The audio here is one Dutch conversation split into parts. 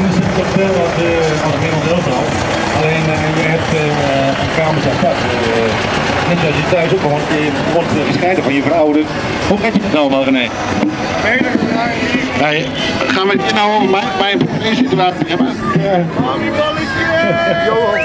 hetzelfde als, uh, als Nederland elftal. Alleen uh, je hebt uh, een kamer apart. net zoals je thuis ook gewoon, je wordt gescheiden van je vrouw. Dus hoe gaat je dat nou allemaal René? Nee, gaan we het hier nou over mijn, mijn situatie hebben? Ja. Johan!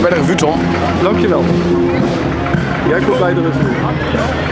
Ik ben er een Vuitton. Dankjewel. Jij komt bij de revue.